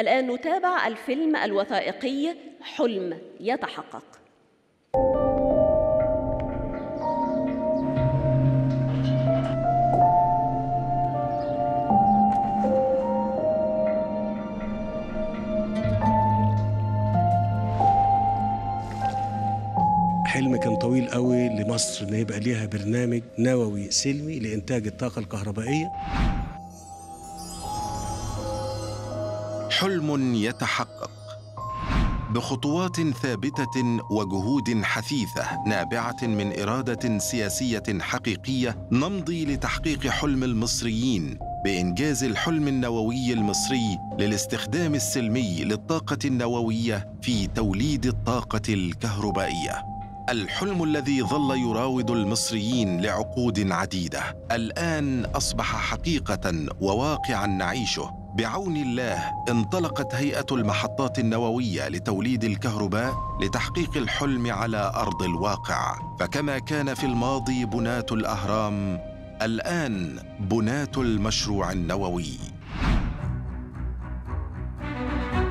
الآن نتابع الفيلم الوثائقي حلم يتحقق. حلم كان طويل قوي لمصر ان يبقى ليها برنامج نووي سلمي لإنتاج الطاقة الكهربائية. حلم يتحقق. بخطوات ثابتة وجهود حثيثة نابعة من إرادة سياسية حقيقية نمضي لتحقيق حلم المصريين بإنجاز الحلم النووي المصري للاستخدام السلمي للطاقة النووية في توليد الطاقة الكهربائية. الحلم الذي ظل يراود المصريين لعقود عديدة. الآن أصبح حقيقة وواقعا نعيشه. بعون الله انطلقت هيئة المحطات النووية لتوليد الكهرباء لتحقيق الحلم على أرض الواقع. فكما كان في الماضي بناه الأهرام الآن بناه المشروع النووي.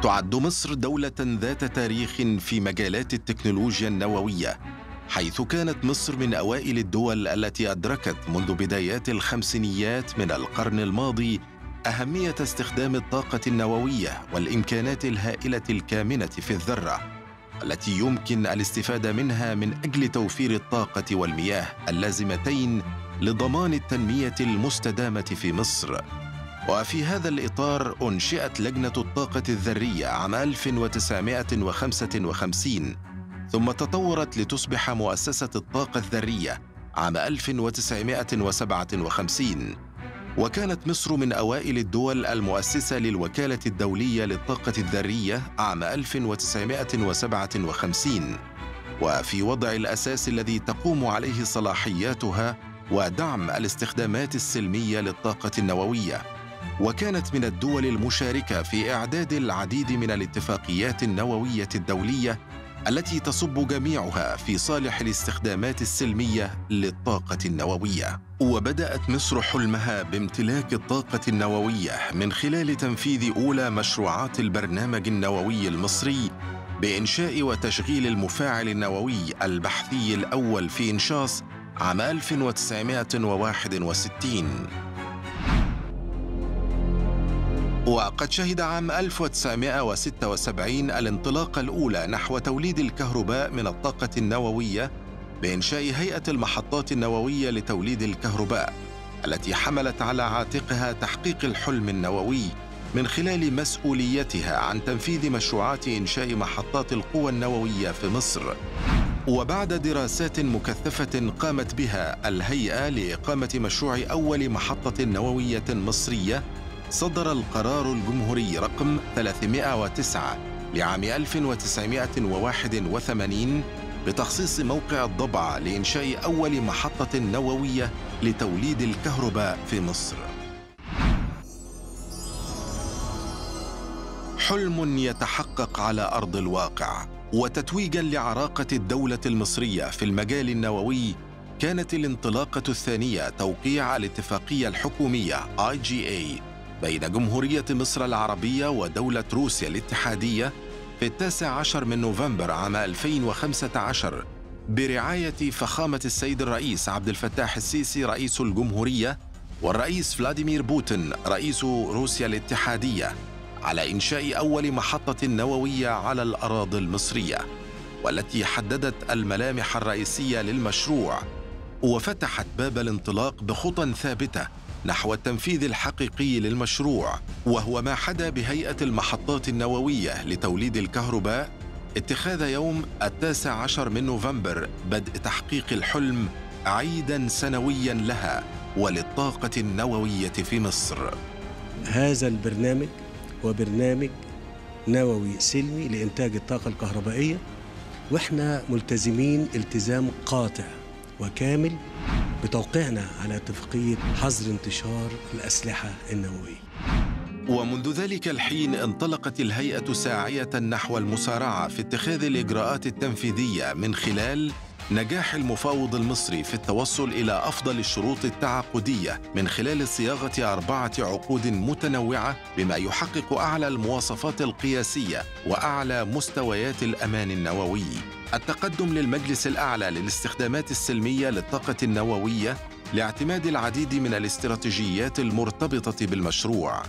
تعد مصر دولة ذات تاريخ في مجالات التكنولوجيا النووية حيث كانت مصر من أوائل الدول التي أدركت منذ بدايات الخمسينيات من القرن الماضي أهمية استخدام الطاقة النووية والإمكانات الهائلة الكامنة في الذرة التي يمكن الاستفادة منها من أجل توفير الطاقة والمياه اللازمتين لضمان التنمية المستدامة في مصر. وفي هذا الإطار أنشئت لجنة الطاقة الذرية عام 1955 ثم تطورت لتصبح مؤسسة الطاقة الذرية عام 1957 وكانت مصر من أوائل الدول المؤسسة للوكالة الدولية للطاقة الذرية عام 1957 وفي وضع الأساس الذي تقوم عليه صلاحياتها ودعم الاستخدامات السلمية للطاقة النووية. وكانت من الدول المشاركة في إعداد العديد من الاتفاقيات النووية الدولية التي تصب جميعها في صالح الاستخدامات السلمية للطاقة النووية. وبدأت مصر حلمها بامتلاك الطاقة النووية من خلال تنفيذ أولى مشروعات البرنامج النووي المصري بإنشاء وتشغيل المفاعل النووي البحثي الأول في إنشاص عام 1961 وقد شهد عام 1976 الانطلاقة الأولى نحو توليد الكهرباء من الطاقة النووية بإنشاء هيئة المحطات النووية لتوليد الكهرباء التي حملت على عاتقها تحقيق الحلم النووي من خلال مسؤوليتها عن تنفيذ مشروعات إنشاء محطات القوى النووية في مصر. وبعد دراسات مكثفة قامت بها الهيئة لإقامة مشروع أول محطة نووية مصرية صدر القرار الجمهوري رقم 309 لعام 1981 بتخصيص موقع الضبع لإنشاء أول محطة نووية لتوليد الكهرباء في مصر. حلم يتحقق على أرض الواقع وتتويجا لعراقة الدولة المصرية في المجال النووي كانت الانطلاقة الثانية توقيع الاتفاقية الحكومية IGA بين جمهورية مصر العربية ودولة روسيا الاتحادية في التاسع عشر من نوفمبر عام 2015 برعاية فخامة السيد الرئيس عبد الفتاح السيسي رئيس الجمهورية والرئيس فلاديمير بوتين رئيس روسيا الاتحادية على إنشاء أول محطة نووية على الأراضي المصرية والتي حددت الملامح الرئيسية للمشروع وفتحت باب الانطلاق بخطى ثابتة نحو التنفيذ الحقيقي للمشروع وهو ما حدا بهيئة المحطات النووية لتوليد الكهرباء اتخاذ يوم التاسع عشر من نوفمبر بدء تحقيق الحلم عيدا سنويا لها وللطاقة النووية في مصر. هذا البرنامج هو برنامج نووي سلمي لإنتاج الطاقة الكهربائية وإحنا ملتزمين التزام قاطع وكامل. بتوقيعنا على اتفاقية حظر انتشار الأسلحة النووية. ومنذ ذلك الحين انطلقت الهيئة ساعية نحو المسارعة في اتخاذ الإجراءات التنفيذية من خلال نجاح المفاوض المصري في التوصل إلى أفضل الشروط التعاقدية من خلال صياغة أربعة عقود متنوعة بما يحقق أعلى المواصفات القياسية وأعلى مستويات الأمان النووي. التقدم للمجلس الأعلى للاستخدامات السلمية للطاقة النووية لاعتماد العديد من الاستراتيجيات المرتبطة بالمشروع.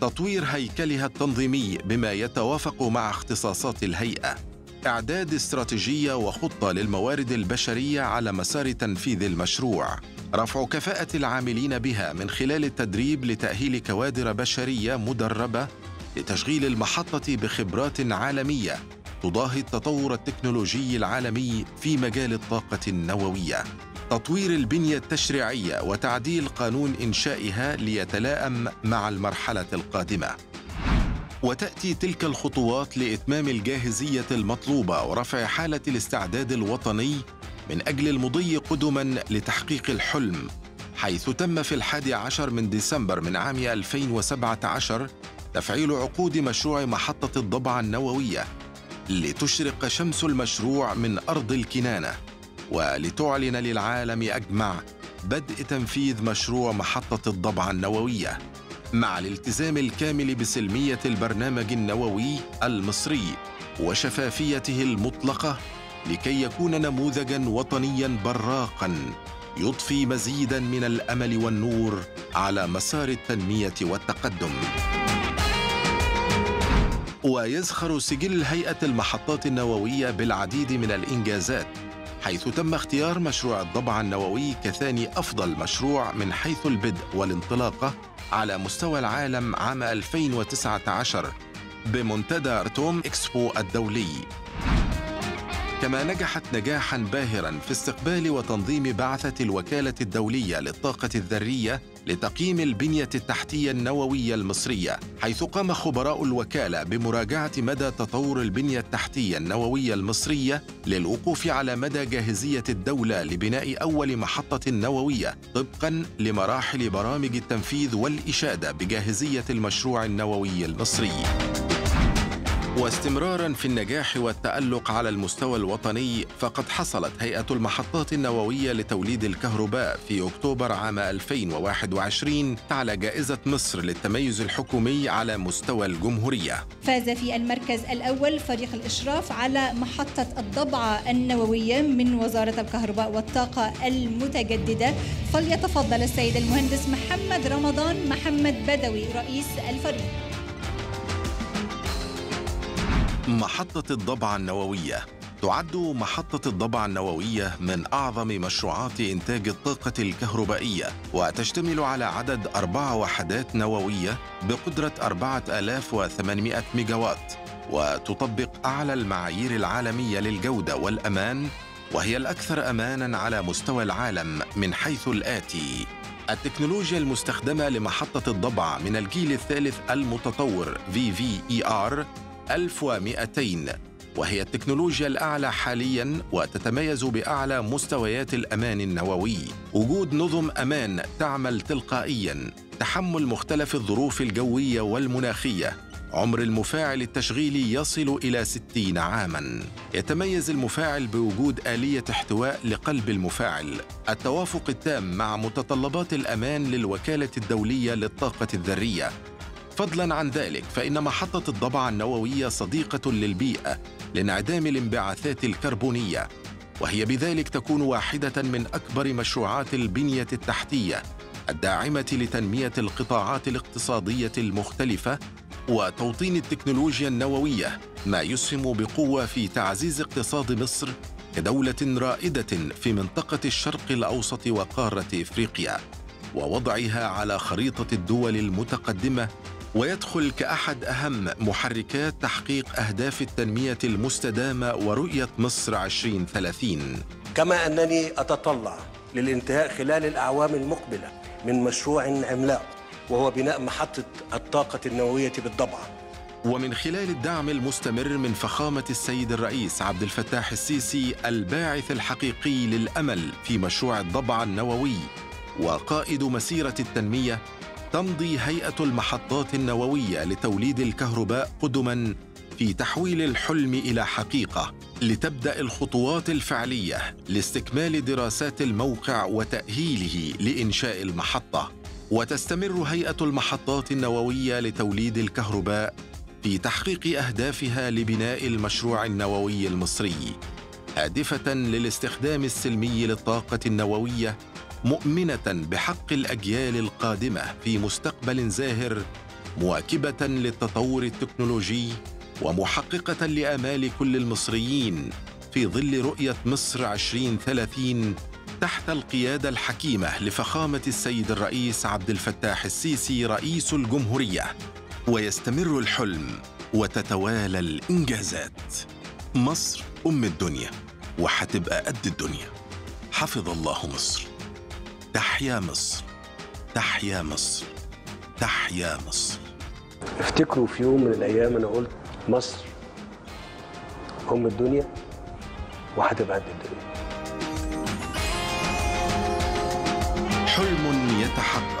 تطوير هيكلها التنظيمي بما يتوافق مع اختصاصات الهيئة. إعداد استراتيجية وخطة للموارد البشرية على مسار تنفيذ المشروع. رفع كفاءة العاملين بها من خلال التدريب لتأهيل كوادر بشرية مدربة لتشغيل المحطة بخبرات عالمية تضاهي التطور التكنولوجي العالمي في مجال الطاقة النووية. تطوير البنية التشريعية وتعديل قانون إنشائها ليتلائم مع المرحلة القادمة. وتأتي تلك الخطوات لإتمام الجاهزية المطلوبة ورفع حالة الاستعداد الوطني من أجل المضي قدما لتحقيق الحلم حيث تم في الحادي عشر من ديسمبر من عام 2017 تفعيل عقود مشروع محطة الضبعة النووية لتشرق شمس المشروع من أرض الكنانة ولتعلن للعالم أجمع بدء تنفيذ مشروع محطة الضبعة النووية. مع الالتزام الكامل بسلمية البرنامج النووي المصري وشفافيته المطلقة لكي يكون نموذجا وطنيا براقا يضفي مزيدا من الأمل والنور على مسار التنمية والتقدم. ويزخر سجل هيئة المحطات النووية بالعديد من الإنجازات حيث تم اختيار مشروع الضبع النووي كثاني أفضل مشروع من حيث البدء والانطلاقة على مستوى العالم عام 2019 بمنتدى أرتوم إكسبو الدولي. كما نجحت نجاحا باهرا في استقبال وتنظيم بعثة الوكالة الدولية للطاقة الذرية لتقييم البنية التحتية النووية المصرية حيث قام خبراء الوكالة بمراجعة مدى تطور البنية التحتية النووية المصرية للوقوف على مدى جاهزية الدولة لبناء أول محطة نووية طبقا لمراحل برامج التنفيذ والإشادة بجاهزية المشروع النووي المصري. واستمرارا في النجاح والتألق على المستوى الوطني فقد حصلت هيئة المحطات النووية لتوليد الكهرباء في أكتوبر عام 2021 على جائزة مصر للتميز الحكومي على مستوى الجمهورية. فاز في المركز الأول فريق الإشراف على محطة الضبعة النووية من وزارة الكهرباء والطاقة المتجددة. فليتفضل السيد المهندس محمد رمضان محمد بدوي رئيس الفريق. محطة الضبعة النووية. تعد محطة الضبعة النووية من أعظم مشروعات إنتاج الطاقة الكهربائية وتشتمل على عدد أربع وحدات نووية بقدرة 4800 ميجاوات وتطبق أعلى المعايير العالمية للجودة والأمان وهي الأكثر أماناً على مستوى العالم من حيث الآتي. التكنولوجيا المستخدمة لمحطة الضبعة من الجيل الثالث المتطور VVER 1200 وهي التكنولوجيا الأعلى حالياً وتتميز بأعلى مستويات الأمان النووي. وجود نظم أمان تعمل تلقائياً تحمل مختلف الظروف الجوية والمناخية. عمر المفاعل التشغيلي يصل إلى 60 عاماً. يتميز المفاعل بوجود آلية احتواء لقلب المفاعل. التوافق التام مع متطلبات الأمان للوكالة الدولية للطاقة الذرية. فضلا عن ذلك فإن محطة الضبعة النووية صديقة للبيئة لانعدام الانبعاثات الكربونية وهي بذلك تكون واحدة من أكبر مشروعات البنية التحتية الداعمة لتنمية القطاعات الاقتصادية المختلفة وتوطين التكنولوجيا النووية ما يسهم بقوة في تعزيز اقتصاد مصر كدولة رائدة في منطقة الشرق الأوسط وقارة إفريقيا ووضعها على خريطة الدول المتقدمة ويدخل كأحد أهم محركات تحقيق أهداف التنمية المستدامة ورؤية مصر 2030 كما أنني أتطلع للانتهاء خلال الأعوام المقبلة من مشروع عملاق وهو بناء محطة الطاقة النووية بالضبعة ومن خلال الدعم المستمر من فخامة السيد الرئيس عبد الفتاح السيسي الباعث الحقيقي للأمل في مشروع الضبعة النووي وقائد مسيرة التنمية تمضي هيئة المحطات النووية لتوليد الكهرباء قدما في تحويل الحلم إلى حقيقة لتبدأ الخطوات الفعلية لاستكمال دراسات الموقع وتأهيله لإنشاء المحطة. وتستمر هيئة المحطات النووية لتوليد الكهرباء في تحقيق أهدافها لبناء المشروع النووي المصري هادفة للاستخدام السلمي للطاقة النووية مؤمنة بحق الأجيال القادمة في مستقبل زاهر مواكبة للتطور التكنولوجي ومحققة لآمال كل المصريين في ظل رؤية مصر 2030 تحت القيادة الحكيمة لفخامة السيد الرئيس عبد الفتاح السيسي رئيس الجمهورية. ويستمر الحلم وتتوالى الإنجازات. مصر أم الدنيا وحتبقى قد الدنيا. حفظ الله مصر. تحيا مصر تحيا مصر تحيا مصر. افتكروا في يوم من الأيام أنا قلت مصر أم الدنيا وهتبقى قد الدنيا. حلم يتحقق.